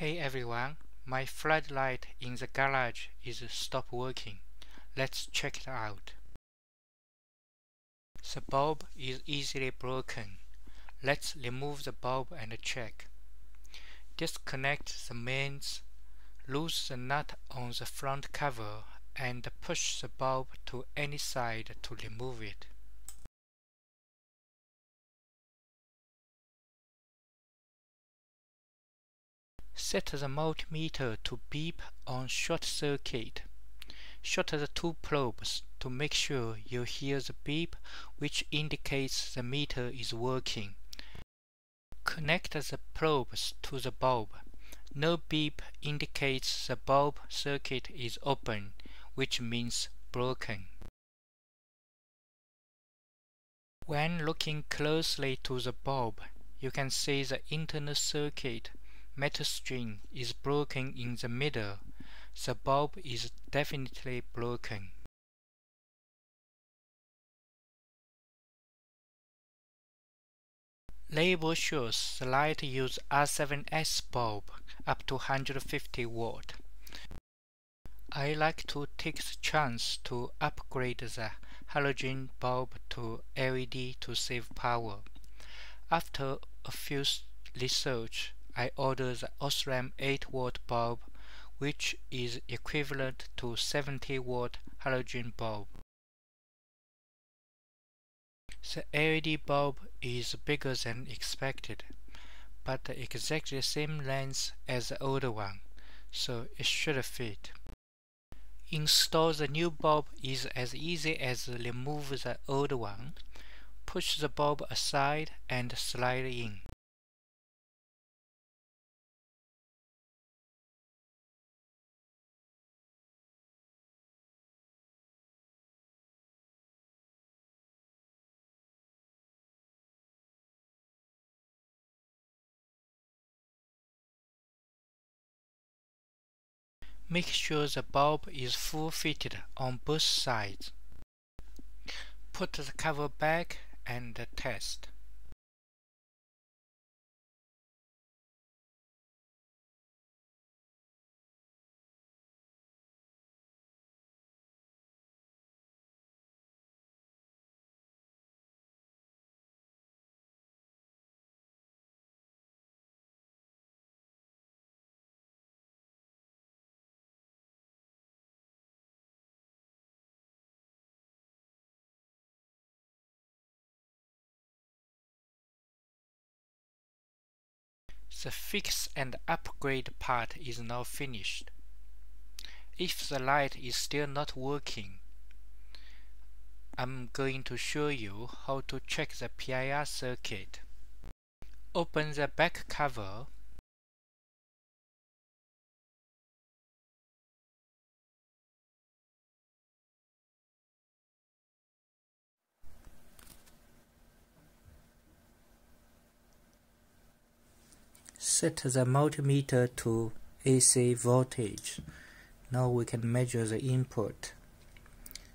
Hey everyone, my floodlight in the garage is stopped working. Let's check it out. The bulb is easily broken. Let's remove the bulb and check. Disconnect the mains, loose the nut on the front cover and push the bulb to any side to remove it. Set the multimeter to beep on short circuit. Shut the two probes to make sure you hear the beep which indicates the meter is working. Connect the probes to the bulb. No beep indicates the bulb circuit is open, which means broken. When looking closely to the bulb, you can see the internal circuit metal string is broken in the middle. The bulb is definitely broken. Label shows the light use R7S bulb up to 150 watt. I like to take the chance to upgrade the halogen bulb to LED to save power. After a few research, I ordered the Osram 8 watt bulb which is equivalent to 70 watt halogen bulb. The LED bulb is bigger than expected, but exactly the same length as the older one, so it should fit. Install the new bulb is as easy as remove the old one. Push the bulb aside and slide in. Make sure the bulb is full fitted on both sides. Put the cover back and test. The fix and upgrade part is now finished. If the light is still not working, I'm going to show you how to check the PIR circuit. Open the back cover Set the multimeter to AC voltage. Now we can measure the input.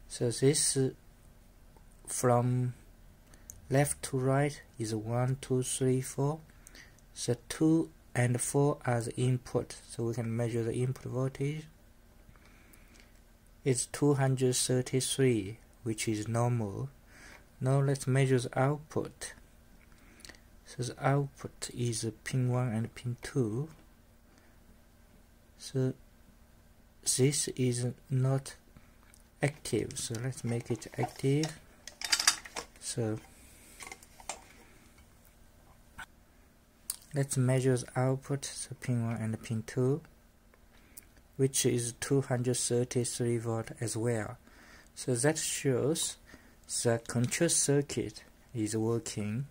So this uh, from left to right is 1, 2, 3, 4. The 2 and 4 are the input. So we can measure the input voltage. It's 233, which is normal. Now let's measure the output. So the output is pin 1 and pin 2. So this is not active. So let's make it active. So let's measure the output, so pin 1 and pin 2, which is 233 volt as well. So that shows the control circuit is working